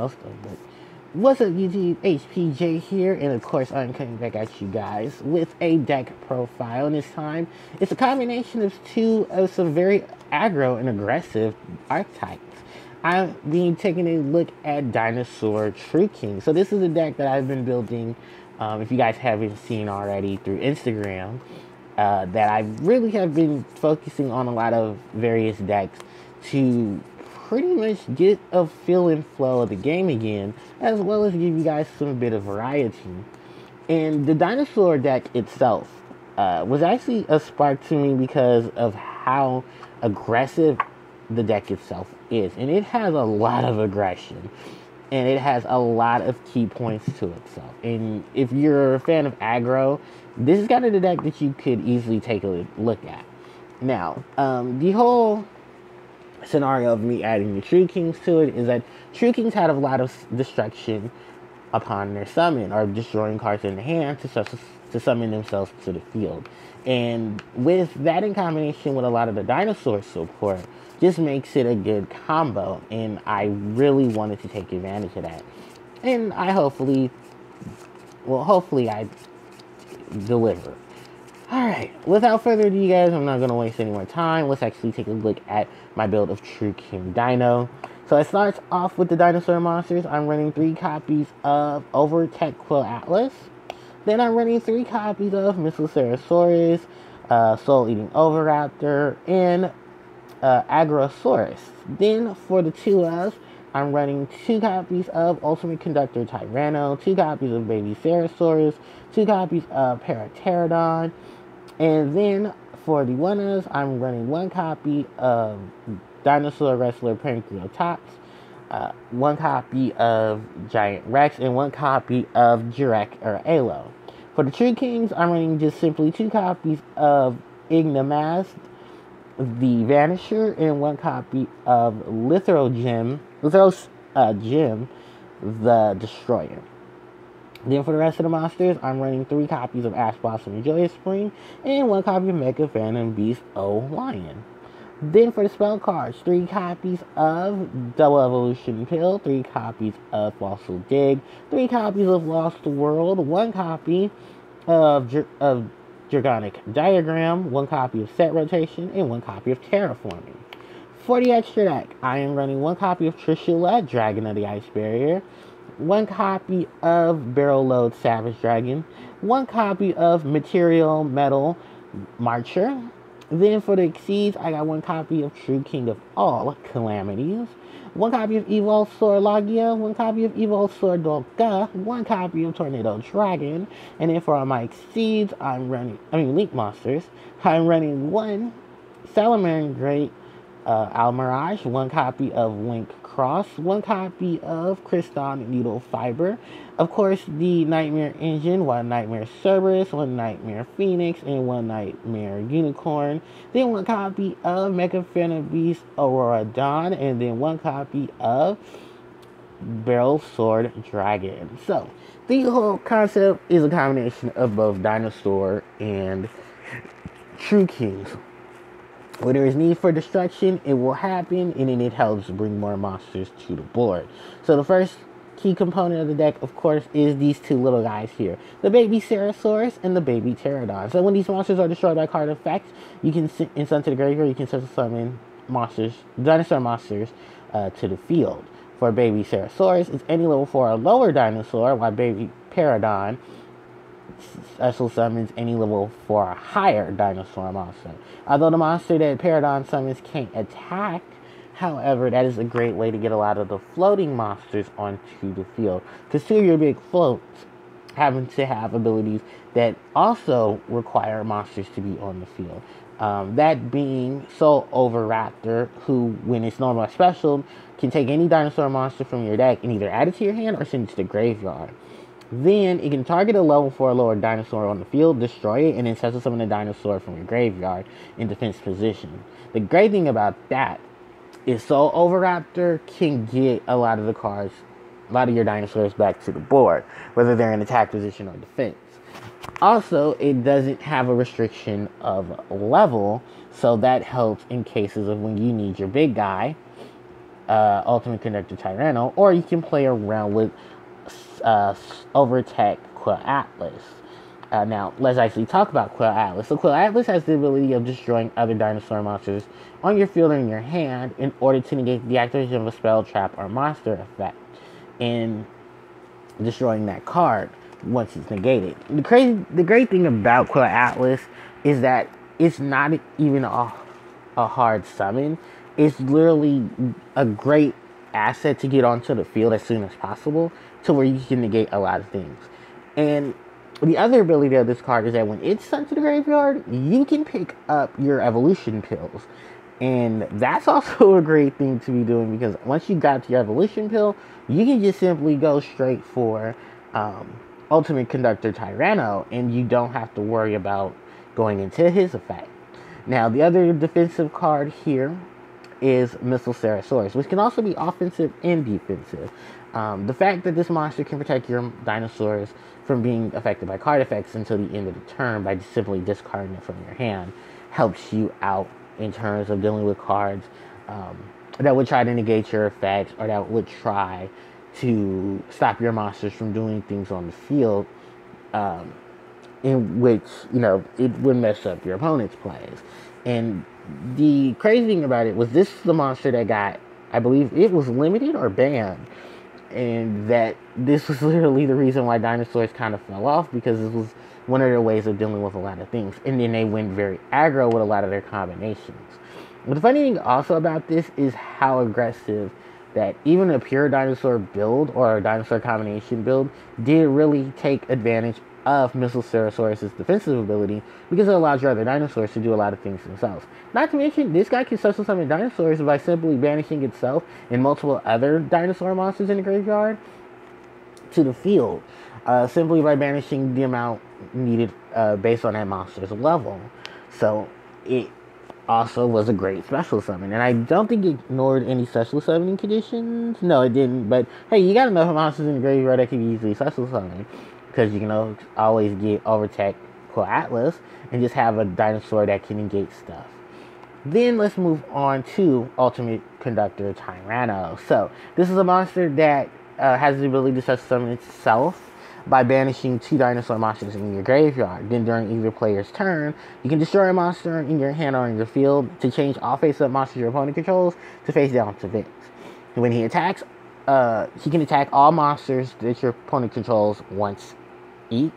most of them. But what's up, YouTube? HPJ here, and of course, I'm coming back at you guys with a deck profile. And this time, it's a combination of two of some very aggro and aggressive archetypes. I'm being taking a look at Dinosaur True King. So this is a deck that I've been building. Um, if you guys haven't seen already through Instagram, uh, that I really have been focusing on a lot of various decks to pretty much get a feel and flow of the game again, as well as give you guys some bit of variety. And the dinosaur deck itself uh, was actually a spark to me because of how aggressive the deck itself is. And it has a lot of aggression. And it has a lot of key points to itself. And if you're a fan of aggro, this is kind of the deck that you could easily take a look at. Now, um, the whole scenario of me adding the True Kings to it is that True Kings had a lot of destruction upon their summon or destroying cards in the hand to, to summon themselves to the field. And with that in combination with a lot of the dinosaur support, just makes it a good combo. And I really wanted to take advantage of that. And I hopefully, well, hopefully I deliver. Alright, without further ado, you guys, I'm not going to waste any more time. Let's actually take a look at my build of True King Dino. So it starts off with the dinosaur monsters. I'm running three copies of Overtex Qoatlus. Then I'm running three copies of Missile uh, Soul Eating Oviraptor, and uh, Agrosaurus. Then for the two of, I'm running two copies of Ultimate Conductor Tyranno, two copies of Babycerasaurus, two copies of Parapterodon, and then for the winners, I'm running one copy of Dinosaur Wrestler Pankratops, uh, one copy of Giant Rex, and one copy of Jirek or Alo. For the True Kings, I'm running just simply two copies of Agnimazud, the Vanisher, and one copy of Lithrogem, Lithros uh, Gem, the Destroyer. Then for the rest of the monsters, I'm running three copies of Ash Blossom and Joyous Spring, and one copy of Mecha Phantom Beast O Lion. Then for the spell cards, three copies of Double Evolution Pill, three copies of Fossil Dig, three copies of Lost World, one copy of, of Dragonic Diagram, one copy of Set Rotation, and one copy of Terraforming. For the extra deck, I am running one copy of Trishula, Dragon of the Ice Barrier, one copy of Borreload Savage Dragon, one copy of Material Metal Marcher. Then for the Exceeds, I got one copy of True King of All Calamities, one copy of Evolzar Laggia, one copy of Evolzar Dolkka, one copy of Tornado Dragon, and then for all my Exceeds, I'm running, I mean, Link Monsters, I'm running one Salamangreat uh, Almiraj, one copy of Link Cross, one copy of Crystal Needle Fiber, of course, the Knightmare Engine, one Knightmare Cerberus, one Knightmare Phoenix, and one Knightmare Unicorn, then one copy of Mega Phantom Beast Aurora Dawn, and then one copy of Borrelsword Dragon. So, the whole concept is a combination of both Dinosaur and True Kings. When there is need for destruction, it will happen, and then it helps bring more monsters to the board. So the first key component of the deck, of course, is these two little guys here. The Babycerasaurus and the baby Pterodon. So when these monsters are destroyed by card effects, you can send to the graveyard, you can summon monsters, dinosaur monsters, uh, to the field. For Babycerasaurus, it's any level 4 or lower dinosaur, while baby Pterodon special summons any level for a higher dinosaur monster. Although the monster that Pterodon summons can't attack, however, that is a great way to get a lot of the floating monsters onto the field. Of your big floats happen to have abilities that also require monsters to be on the field. Um, that being Soul Oviraptor, who, when it's normal or special, can take any dinosaur monster from your deck and either add it to your hand or send it to the graveyard. Then it can target a level 4 or lower dinosaur on the field, destroy it, and then special summon a dinosaur from your graveyard in defense position. The great thing about that is Soul Oviraptor can get a lot of the cards, a lot of your dinosaurs back to the board, whether they're in attack position or defense. Also, it doesn't have a restriction of level, so that helps in cases of when you need your big guy uh, Ultimate Conductor Tyranno, or you can play around with uh, Overtech Quill Atlas. Uh, now, let's actually talk about Qoatlus. So, Qoatlus has the ability of destroying other dinosaur monsters on your field or in your hand in order to negate the activation of a spell, trap, or monster effect in destroying that card once it's negated. The crazy, the great thing about Qoatlus is that it's not even a, a hard summon. It's literally a great asset to get onto the field as soon as possible to where you can negate a lot of things. And the other ability of this card is that when it's sent to the graveyard, you can pick up your evolution pills. And that's also a great thing to be doing because once you got to your evolution pill, you can just simply go straight for um, Ultimate Conductor Tyranno and you don't have to worry about going into his effect. Now, the other defensive card here is Missile Ceratosaurus, which can also be offensive and defensive. Um, the fact that this monster can protect your dinosaurs from being affected by card effects until the end of the turn by simply discarding it from your hand helps you out in terms of dealing with cards um, that would try to negate your effects or that would try to stop your monsters from doing things on the field um, in which you know it would mess up your opponent's plays and the crazy thing about it was this the monster that got i believe it was limited or banned and that this was literally the reason why dinosaurs kind of fell off because this was one of their ways of dealing with a lot of things. And then they went very aggro with a lot of their combinations. But the funny thing also about this is how aggressive that even a pure dinosaur build or a dinosaur combination build did really take advantage of Ceratosaurus' defensive ability because it allows your other dinosaurs to do a lot of things themselves. Not to mention, this guy can special summon dinosaurs by simply banishing itself and multiple other dinosaur monsters in the graveyard to the field, uh, simply by banishing the amount needed uh, based on that monster's level. So it also was a great special summon, and I don't think it ignored any special summoning conditions. No, it didn't. But hey, you got enough monsters in the graveyard that can be easily special summoned because you can always get Overtech Quill Atlas and just have a dinosaur that can negate stuff. Then let's move on to Ultimate Conductor Tyranno. So this is a monster that uh, has the ability to such summon itself by banishing two dinosaur monsters in your graveyard. Then during either player's turn, you can destroy a monster in your hand or in your field to change all face-up monsters your opponent controls to face down to Vince. When he attacks, uh, he can attack all monsters that your opponent controls once each.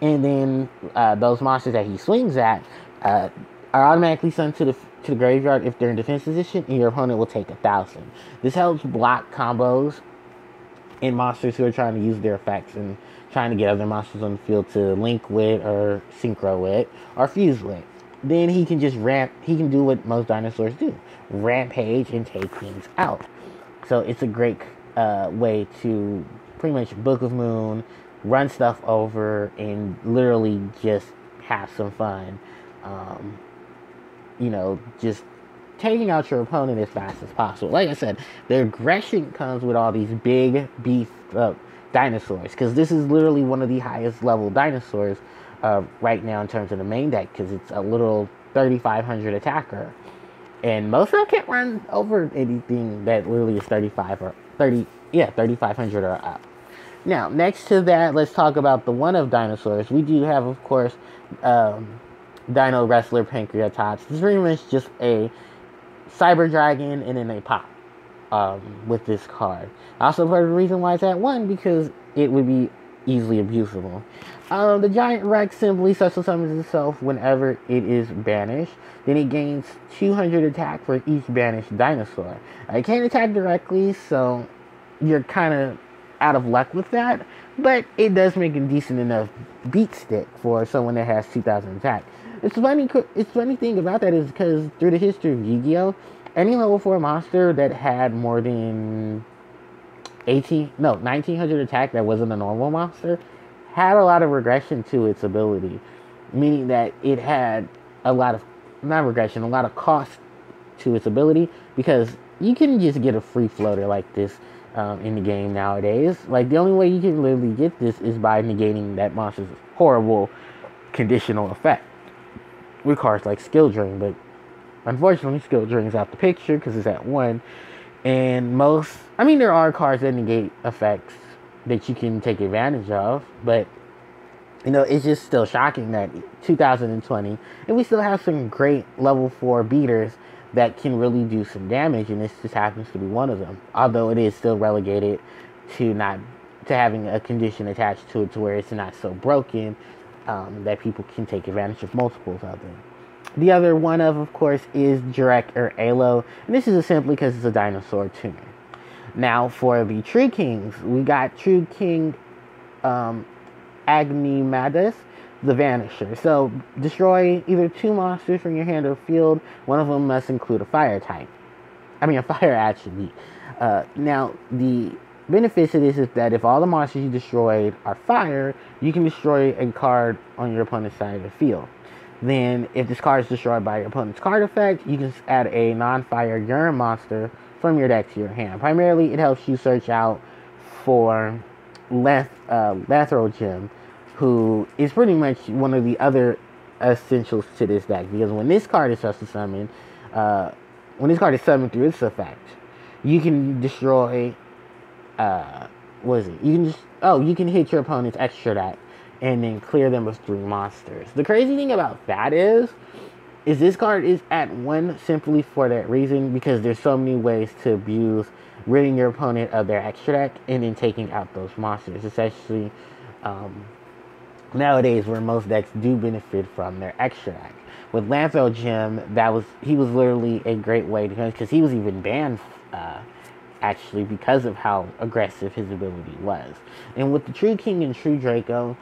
And then uh, those monsters that he swings at uh, are automatically sent to the to the graveyard if they're in defense position, and your opponent will take a thousand. This helps block combos in monsters who are trying to use their effects and trying to get other monsters on the field to link with or synchro with or fuse with. Then he can just ramp. He can do what most dinosaurs do: rampage and take things out. So it's a great uh, way to pretty much Book of Moon, run stuff over, and literally just have some fun. Um, you know, just taking out your opponent as fast as possible. Like I said, the aggression comes with all these big beef uh, dinosaurs because this is literally one of the highest level dinosaurs uh, right now in terms of the main deck because it's a little 3500 attacker. And most of them can't run over anything that literally is 35 or 30, yeah, 3500 or up. Now, next to that, let's talk about the one of dinosaurs. We do have, of course, um, Dinowrestler Pankratops. This is pretty much just a Cyber Dragon and then a pop um, with this card. Also, part of the reason why it's at one because it would be easily abusable. Um, the Giant Rex simply special summons itself whenever it is banished. Then it gains 200 attack for each banished dinosaur. It can't attack directly, so you're kind of out of luck with that, but it does make a decent enough beat stick for someone that has 2,000 attack. It's funny. It's funny thing about that is because through the history of Yu-Gi-Oh, any level four monster that had more than 18, no, 1900 attack that wasn't a normal monster had a lot of regression to its ability, meaning that it had a lot of not regression, a lot of cost to its ability because you can just get a free floater like this um, in the game nowadays. Like the only way you can literally get this is by negating that monster's horrible conditional effect with cards like Skill Drain. But unfortunately, Skill Drain's out the picture because it's at one, And most, I mean, there are cards that negate effects that you can take advantage of, but you know, it's just still shocking that 2020, and we still have some great level four beaters that can really do some damage, and this just happens to be one of them. Although it is still relegated to not to having a condition attached to it to where it's not so broken um, that people can take advantage of multiples of them. The other one of, of course, is Jurek or Alo, and this is simply because it's a dinosaur tuner. Now, for the True Kings, we got True King um, Agnimazud, the Vanisher. So, destroy either two monsters from your hand or field. One of them must include a fire type. I mean, a fire attribute. Uh, now, the benefits of this is that if all the monsters you destroyed are fire, you can destroy a card on your opponent's side of the field. Then, if this card is destroyed by your opponent's card effect, you can add a non-fire urine monster from your deck to your hand. Primarily, it helps you search out for Leth, uh, Lathrogem, who is pretty much one of the other essentials to this deck. Because when this card is supposed to summon, uh, when this card is summoned through its effect, you can destroy. Uh, what is it? You can just oh, you can hit your opponent's extra deck and then clear them with three monsters. The crazy thing about that is, is this card is at one simply for that reason because there's so many ways to abuse ridding your opponent of their extra deck and then taking out those monsters. Especially um, nowadays where most decks do benefit from their extra deck. With Lathrogem, that was he was literally a great way to because he was even banned uh, actually because of how aggressive his ability was. And with the True King and True Draco,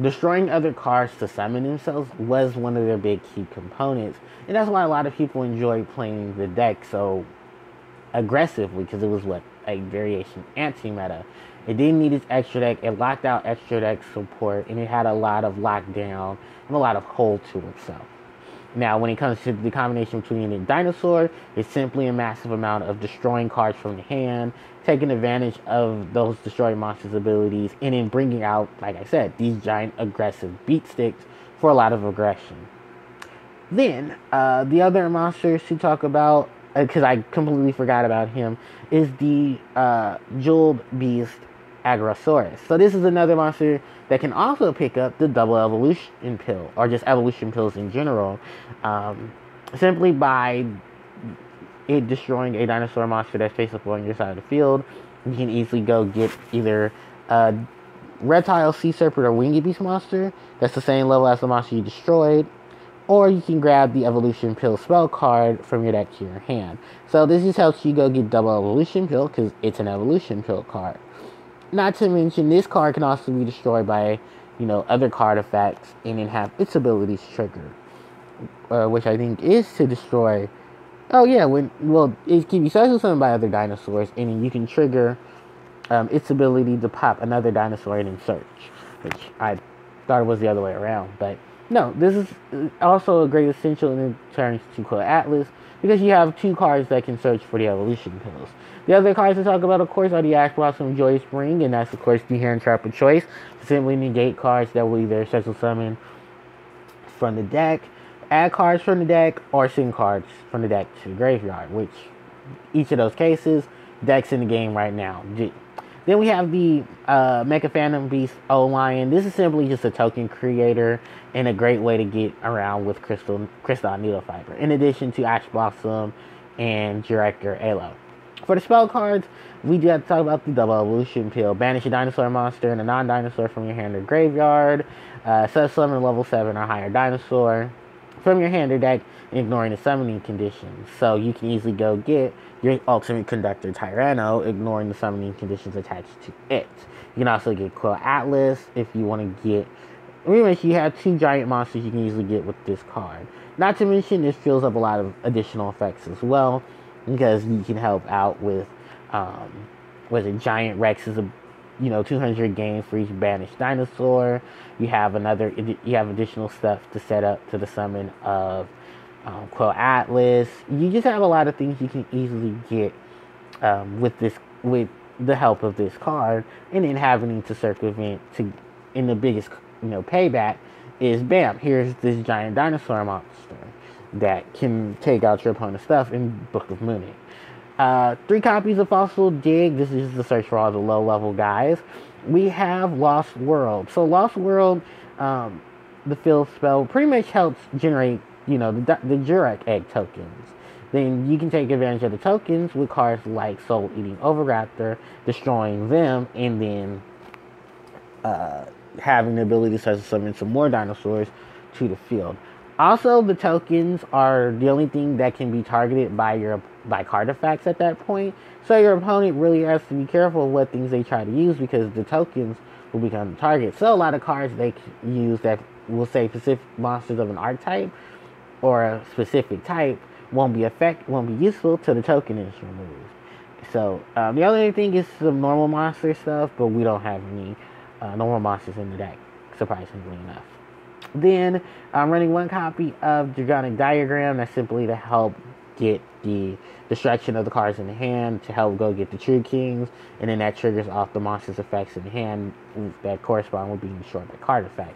destroying other cards to summon themselves was one of their big key components. And that's why a lot of people enjoy playing the deck so aggressively because it was what a variation anti-meta. It didn't need its extra deck. It locked out extra deck support, and it had a lot of lockdown and a lot of hold to itself. Now, when it comes to the combination between a dinosaur, it's simply a massive amount of destroying cards from the hand, taking advantage of those destroying monsters' abilities, and then bringing out, like I said, these giant aggressive beat sticks for a lot of aggression. Then, uh, the other monsters to talk about because uh, I completely forgot about him, is the uh, Jeweled Beast Agrosaurus. So this is another monster that can also pick up the double evolution pill, or just evolution pills in general, um, simply by it destroying a dinosaur monster that's face up on your side of the field. You can easily go get either a reptile, sea serpent, or winged beast monster that's the same level as the monster you destroyed, or you can grab the Evolution Pill spell card from your deck to your hand. So this just helps you go get double Evolution Pill because it's an Evolution Pill card. Not to mention, this card can also be destroyed by, you know, other card effects and then have its abilities triggered. Uh, which I think is to destroy. Oh yeah, when well, it can be summoned by other dinosaurs, and then you can trigger um, its ability to pop another dinosaur in and search, which I thought it was the other way around, but no, this is uh, also a great essential in terms to Qoatlus because you have two cards that can search for the evolution pills. The other cards to talk about, of course, are the Ash Blossom Joy Spring, and that's, of course, the hand trap of choice. Simply negate cards that will either special summon from the deck, add cards from the deck, or send cards from the deck to the graveyard, which each of those cases, decks in the game right now then we have the uh, Mecha Phantom Beast O Lion. This is simply just a token creator and a great way to get around with Crystal Crystal Needle Fiber. In addition to Ash Blossom and Director Alo. For the spell cards, we do have to talk about the double evolution pill. Banish a dinosaur monster and a non-dinosaur from your hand or graveyard. Uh, set summon level 7 or higher dinosaur from your hand or deck, ignoring the summoning conditions. So you can easily go get your ultimate conductor Tyranno, ignoring the summoning conditions attached to it. You can also get Qoatlus if you want to get. Remember, you have two giant monsters you can easily get with this card. Not to mention, this fills up a lot of additional effects as well, because you can help out with, um, with a giant Rex is a, you know, 200 games for each banished dinosaur. You have another, you have additional stuff to set up to the summon of um, Qoatlus. You just have a lot of things you can easily get um, with this with the help of this card, and then having to circumvent to in the biggest you know payback is bam. Here's this giant dinosaur monster that can take out your opponent's stuff in Book of Mooning. Uh, three copies of Fossil Dig. This is the search for all the low level guys. We have Lost World. So Lost World, um, the field spell pretty much helps generate, you know, the, the Jurek egg tokens. Then you can take advantage of the tokens with cards like Soul Eating Oviraptor, destroying them, and then uh, having the ability to summon some more dinosaurs to the field. Also, the tokens are the only thing that can be targeted by your by card effects at that point. So your opponent really has to be careful of what things they try to use because the tokens will become the target. So a lot of cards they use that will say specific monsters of an archetype or a specific type won't be effect won't be useful till the token is removed. So um, the other thing is some normal monster stuff, but we don't have any uh, normal monsters in the deck, surprisingly enough. Then I'm running one copy of Dragonic Diagram. That's simply to help get the destruction of the cards in the hand to help go get the True Kings, and then that triggers off the monster's effects in the hand that correspond with being destroyed by card effect.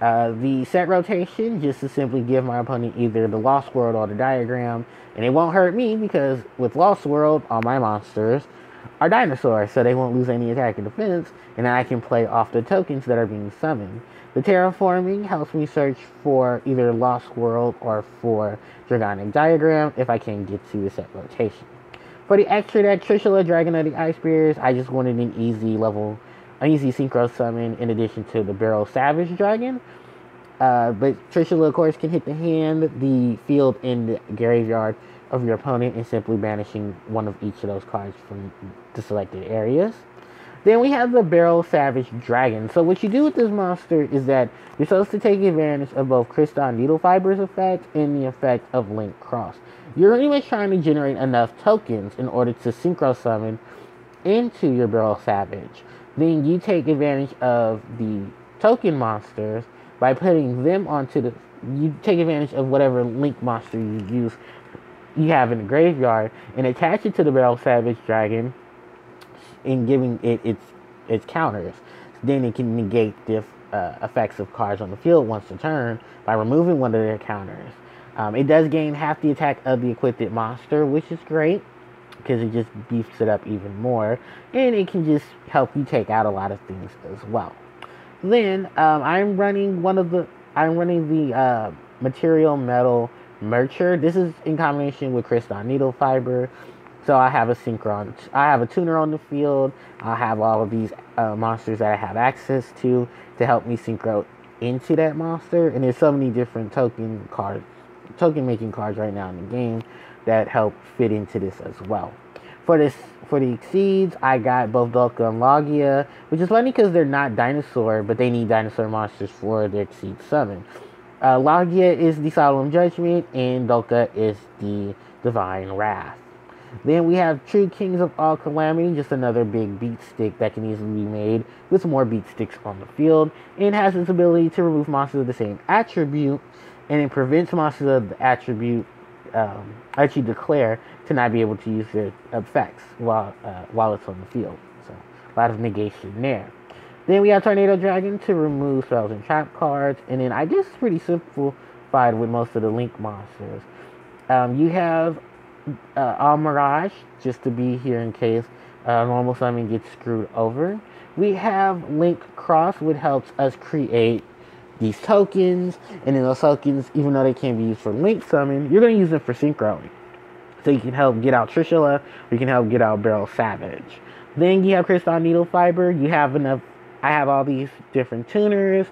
Uh, the set rotation, just to simply give my opponent either the Lost World or the Diagram, and it won't hurt me because with Lost World, all my monsters are dinosaurs, so they won't lose any attack or defense, and I can play off the tokens that are being summoned. The terraforming helps me search for either Lost World or for Dragonic Diagram if I can get to the set rotation. For the extra deck, Trishula, Dragon of the Ice Barrier, I just wanted an easy level an easy synchro summon in addition to the Barrel Savage Dragon. Uh, but Trishula, of course, can hit the hand, the field, and the graveyard of your opponent and simply banishing one of each of those cards from the selected areas. Then we have the Barrel Savage Dragon. So what you do with this monster is that you're supposed to take advantage of both Crystal Needle Fibers effect and the effect of Linkross. You're pretty much trying to generate enough tokens in order to synchro summon into your Barrel Savage. Then you take advantage of the token monsters by putting them onto the. You take advantage of whatever link monster you use, you have in the graveyard, and attach it to the Barrel Savage Dragon, and giving it its its counters. Then it can negate the uh, effects of cards on the field once a turn by removing one of their counters. Um, it does gain half the attack of the equipped monster, which is great because it just beefs it up even more and it can just help you take out a lot of things as well then um, i'm running one of the i'm running the uh, material metal mercher this is in combination with crystal needle fiber so i have a synchron i have a tuner on the field i have all of these uh, monsters that i have access to to help me synchro into that monster and there's so many different token cards token making cards right now in the game that help fit into this as well. For this, for the Exceeds, I got both Dolka and Logia, which is funny because they're not dinosaur, but they need dinosaur monsters for their Exceed summon. Uh, Logia is the Solemn Judgment, and Dolka is the Divine Wrath. Then we have True Kings of All Calamity, just another big beat stick that can easily be made with more beat sticks on the field, and has its ability to remove monsters of the same attribute, and it prevents monsters of the attribute um, actually declare to not be able to use their effects while uh, while it's on the field. So a lot of negation there. Then we have Tornado Dragon to remove spells and trap cards, and then I guess it's pretty simplified with most of the Link monsters. Um, you have uh, Almiraj just to be here in case uh, normal summon gets screwed over. We have Link Cross, which helps us create these tokens, and then those tokens, even though they can't be used for link summon, you're going to use them for synchro. So you can help get out Trishula, you can help get out Barrel Savage. Then you have Crystal Needle Fiber. You have enough. I have all these different tuners.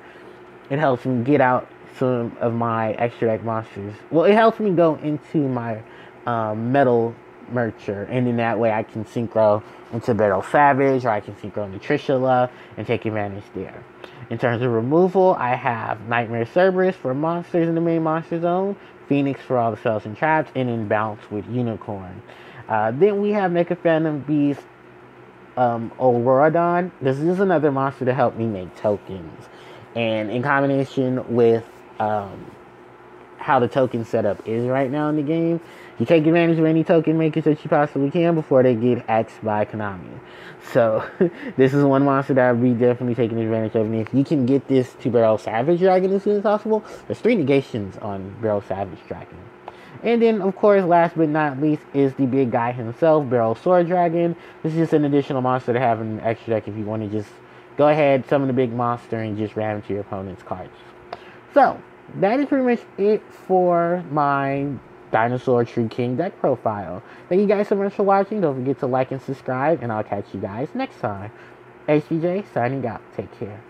It helps me get out some of my extra deck monsters. Well, it helps me go into my um, metal mercher, and in that way I can synchro into Barrel Savage, or I can synchro into Trishula and take advantage there. In terms of removal, I have Knightmare Cerberus for monsters in the main monster zone, Phoenix for all the spells and traps, and then Bounce with Unicorn. Uh, then we have Mecha Phantom Beast um, Auroradon. This is another monster to help me make tokens. And in combination with um, how the token setup is right now in the game, you take advantage of any token makers that you possibly can before they get axed by Konami. So this is one monster that I'll be definitely taking advantage of. And if you can get this to Barrel Savage Dragon as soon as possible, there's three negations on Barrel Savage Dragon. And then, of course, last but not least, is the big guy himself, Borrelsword Dragon. This is just an additional monster to have in extra deck if you want to just go ahead, summon the big monster, and just ram to your opponent's cards. So, that is pretty much it for my Dinosaur True King deck profile. Thank you guys so much for watching. Don't forget to like and subscribe, and I'll catch you guys next time. HPJ signing out. Take care.